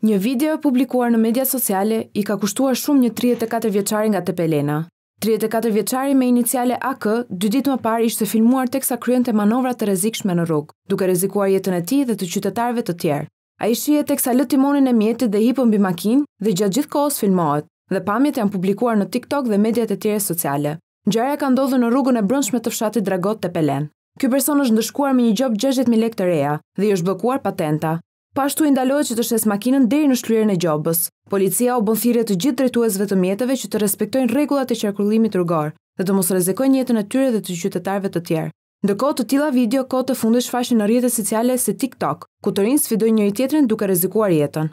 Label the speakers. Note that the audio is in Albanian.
Speaker 1: Një video e publikuar në mediat sociale i ka kushtuar shumë një 34 vjeçari nga Tepelena. 34 vjeçari me iniciale AK, dy ditë më parë ishte filmuar teksa kryente manovra të rrezikshme në rrugë, duke rrezikuar jetën e tij dhe të qytetarëve të tjerë. Ai shihet teksa lë timonin e mjetit dhe hipën mbi makinë dhe gjatë gjithë kohës filmohet, dhe pamjet janë publikuar në TikTok dhe mediat e tjera sociale. Ngjarja ka ndodhur në rrugën e brendshme të fshatit Dragot Tepelenë. Ky person është ndëshkuar me një gjobë gjashtëdhjetë mijë lekë të reja dhe i është bllokuar patenta. Po ashtu i ndalohet që të shesë makinën deri në shlyerjen e gjobës. Policia u bën thirrje të gjithë drejtuesve të mjeteve që të respektojnë rregullat e qarkullimit rrugor dhe të mos rrezikojnë jetën e tyre dhe të qytetarëve të tjerë. Ndërkohë të tilla video kohët e fundit shfaqen në rrjetet sociale si TikTok, ku të rinjtë sfidojnë njëri-tjetrin duke rrezikuar jetën.